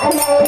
I'm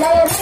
like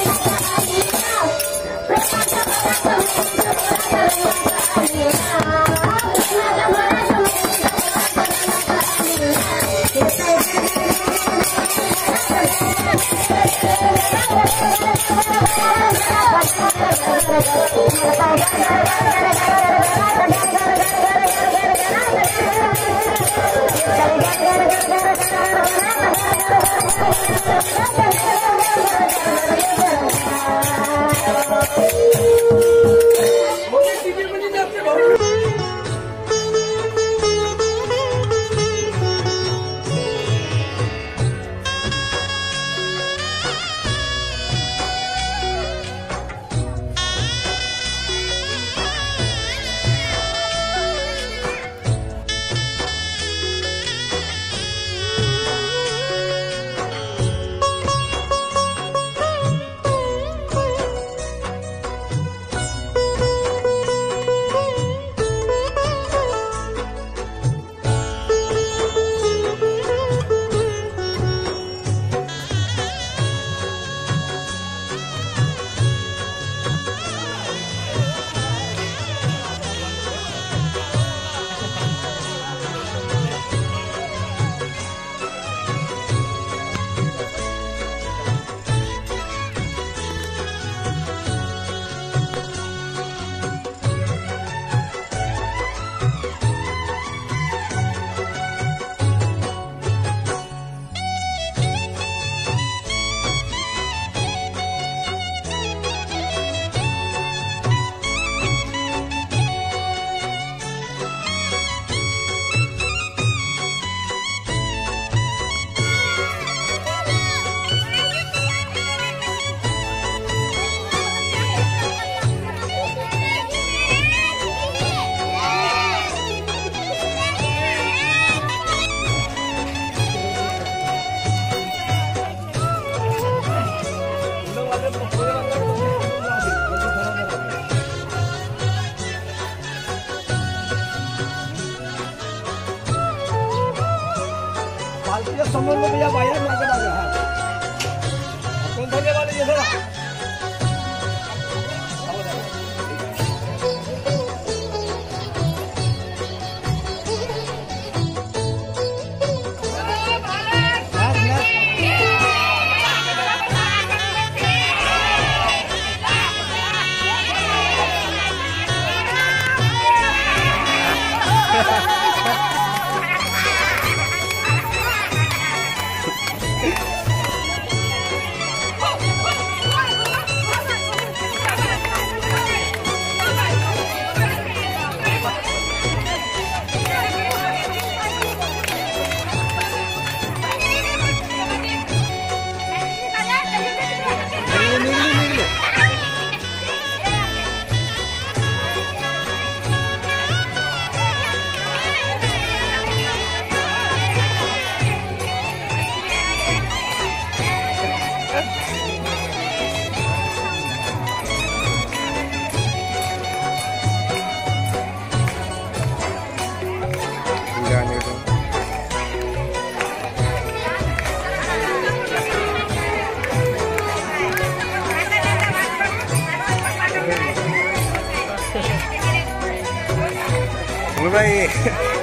vai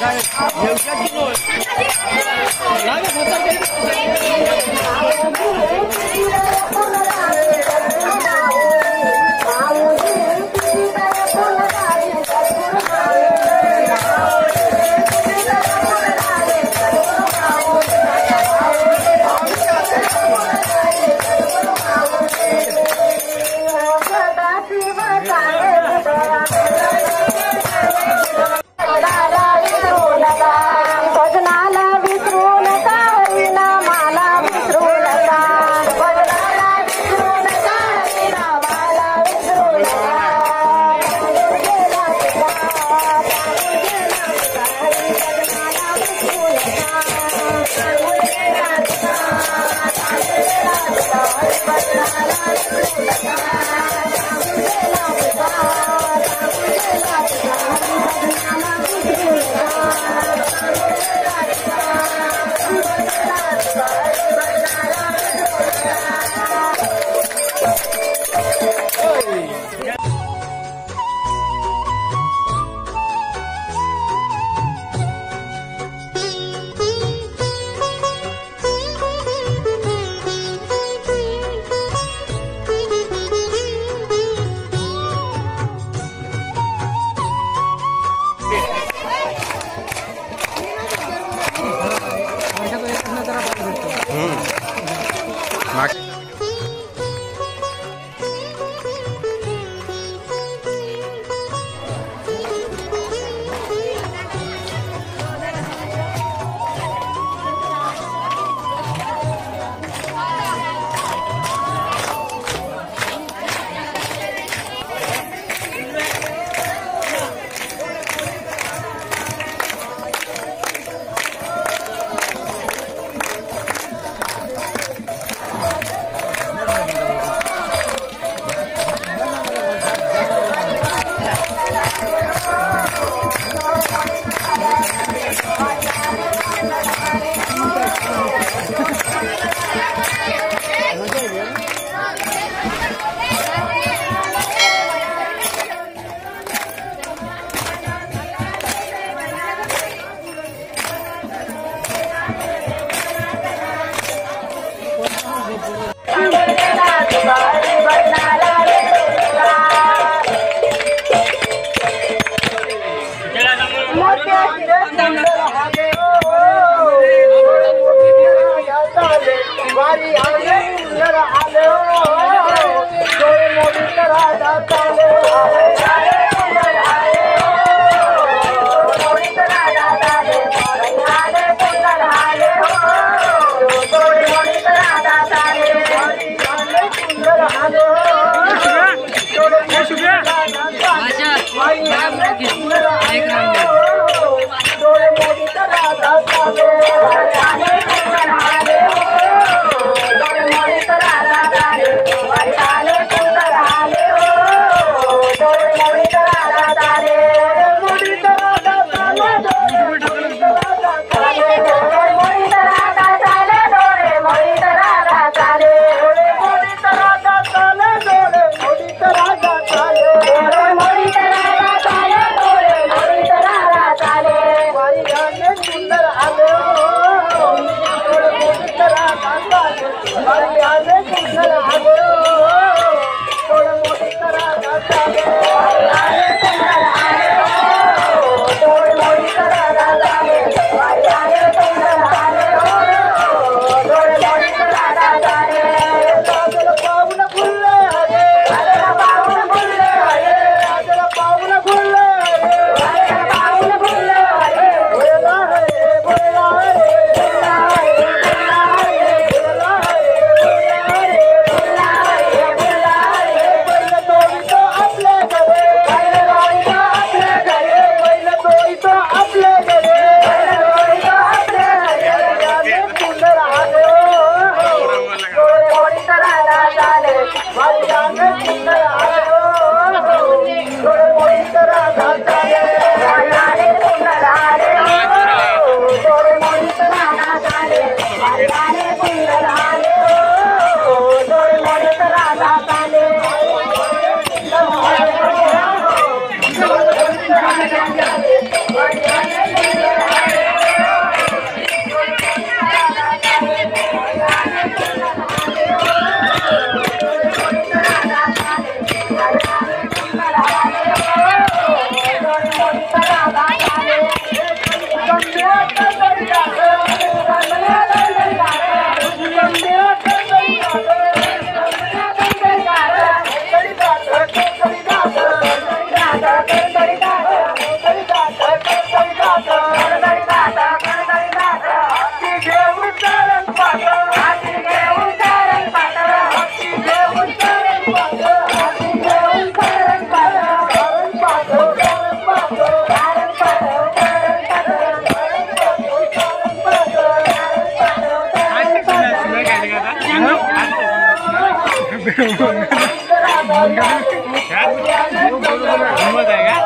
来个火烧杯 हिम्मत आएगा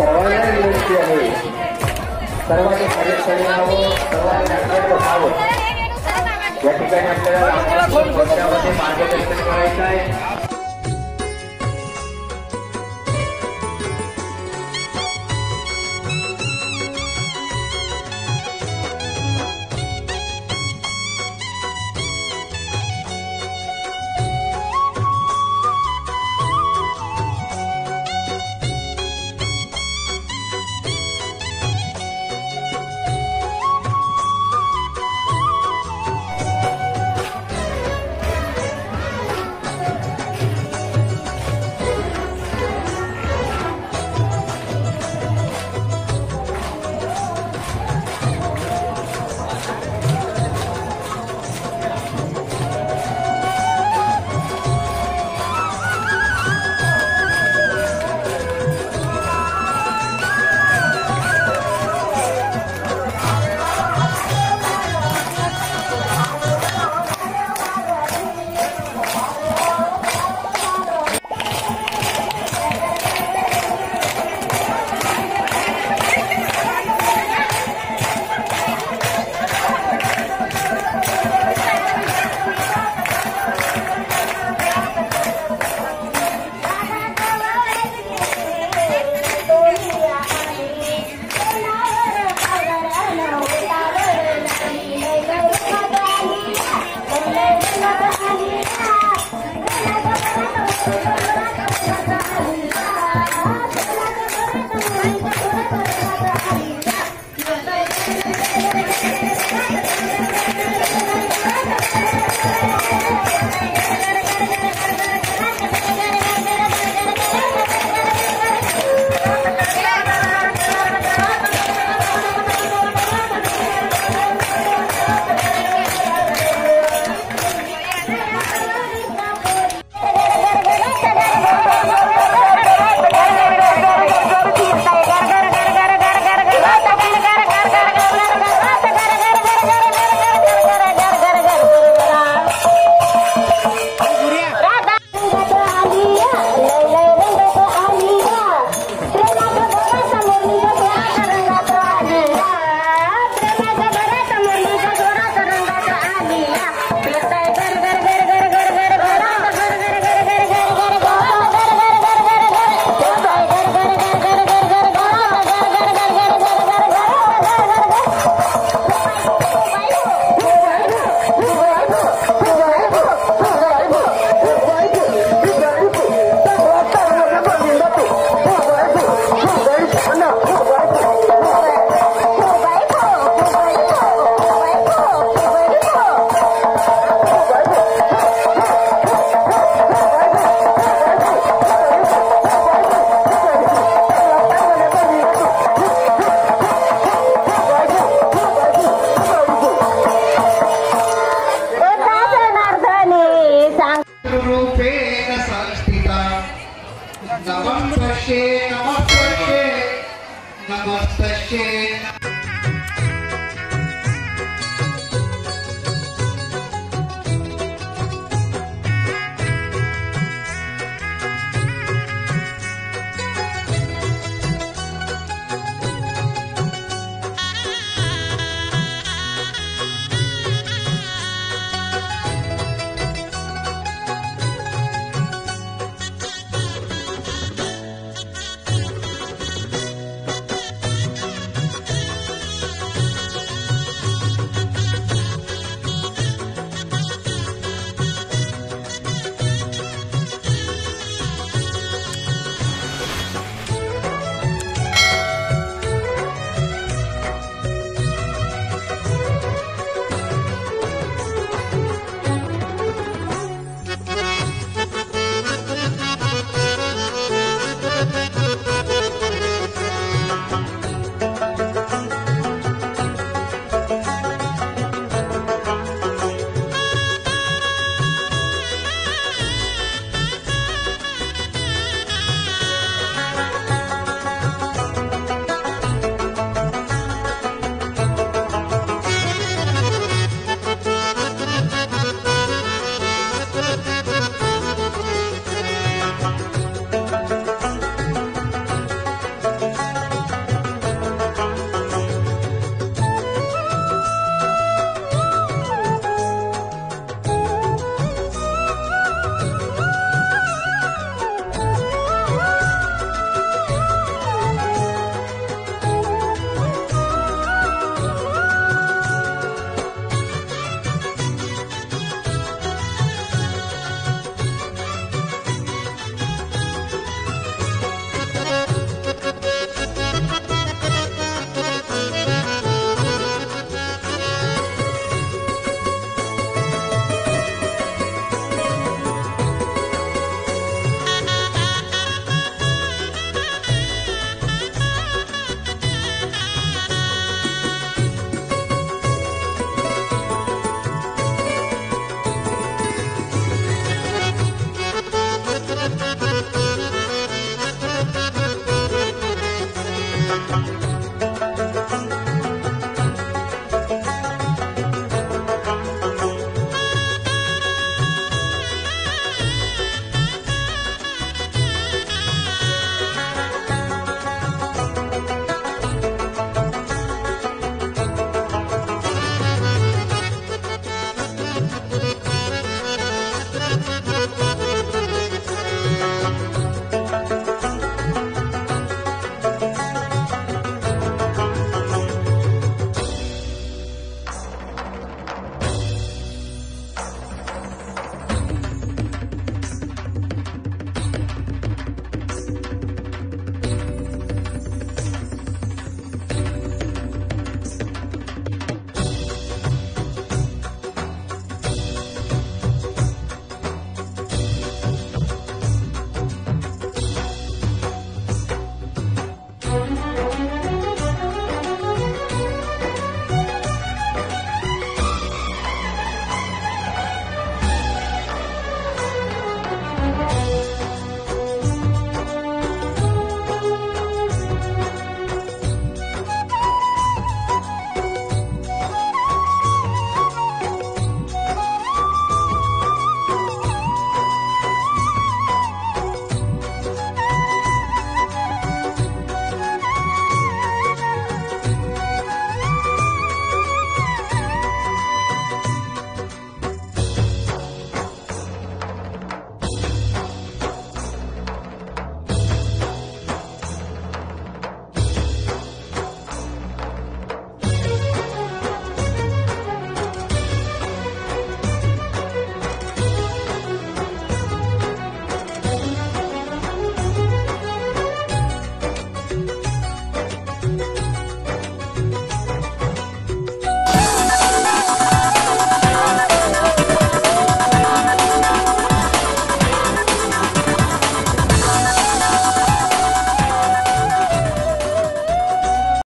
सर्वांना विनंती आहे. सर्वांनी कार्यक्षणी राहावं सर्वांनी ठिकाणी आपल्याला मार्गदर्शन करायचं